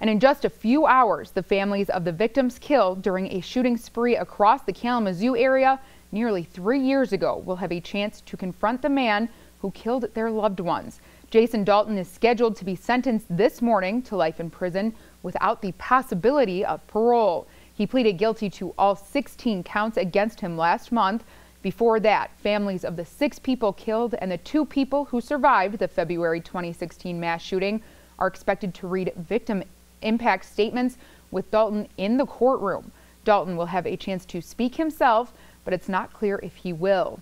And in just a few hours, the families of the victims killed during a shooting spree across the Kalamazoo area nearly three years ago will have a chance to confront the man who killed their loved ones. Jason Dalton is scheduled to be sentenced this morning to life in prison without the possibility of parole. He pleaded guilty to all 16 counts against him last month. Before that, families of the six people killed and the two people who survived the February 2016 mass shooting are expected to read victim impact statements with Dalton in the courtroom. Dalton will have a chance to speak himself, but it's not clear if he will.